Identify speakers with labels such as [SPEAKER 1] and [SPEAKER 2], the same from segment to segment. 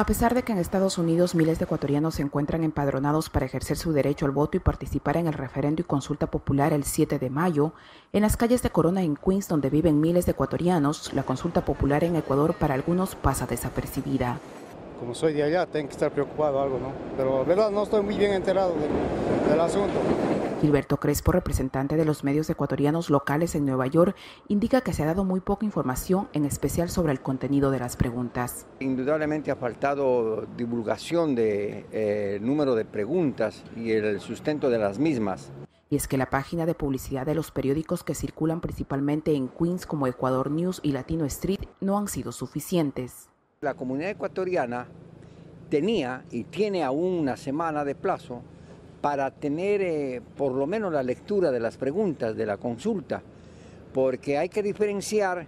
[SPEAKER 1] A pesar de que en Estados Unidos miles de ecuatorianos se encuentran empadronados para ejercer su derecho al voto y participar en el referendo y consulta popular el 7 de mayo, en las calles de Corona en Queens, donde viven miles de ecuatorianos, la consulta popular en Ecuador para algunos pasa desapercibida.
[SPEAKER 2] Como soy de allá, tengo que estar preocupado algo, ¿no? Pero verdad no estoy muy bien enterado del asunto.
[SPEAKER 1] Gilberto Crespo, representante de los medios ecuatorianos locales en Nueva York, indica que se ha dado muy poca información, en especial sobre el contenido de las preguntas.
[SPEAKER 3] Indudablemente ha faltado divulgación de eh, número de preguntas y el sustento de las mismas.
[SPEAKER 1] Y es que la página de publicidad de los periódicos que circulan principalmente en Queens como Ecuador News y Latino Street no han sido suficientes.
[SPEAKER 3] La comunidad ecuatoriana tenía y tiene aún una semana de plazo para tener eh, por lo menos la lectura de las preguntas de la consulta, porque hay que diferenciar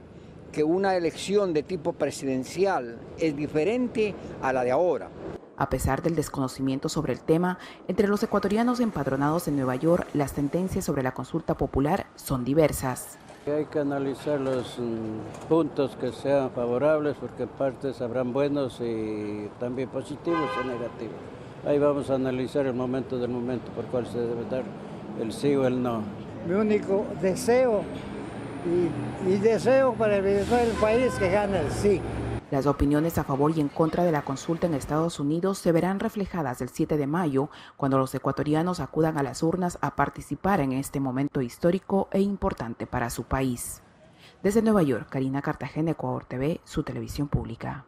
[SPEAKER 3] que una elección de tipo presidencial es diferente a la de ahora.
[SPEAKER 1] A pesar del desconocimiento sobre el tema, entre los ecuatorianos empadronados en Nueva York, las tendencias sobre la consulta popular son diversas.
[SPEAKER 4] Hay que analizar los mm, puntos que sean favorables porque en partes habrán buenos y también positivos y negativos. Ahí vamos a analizar el momento del momento por cuál se debe dar el sí o el no.
[SPEAKER 5] Mi único deseo y, y deseo para el bienestar del país que gane el sí.
[SPEAKER 1] Las opiniones a favor y en contra de la consulta en Estados Unidos se verán reflejadas el 7 de mayo, cuando los ecuatorianos acudan a las urnas a participar en este momento histórico e importante para su país. Desde Nueva York, Karina Cartagena, Ecuador TV, su televisión pública.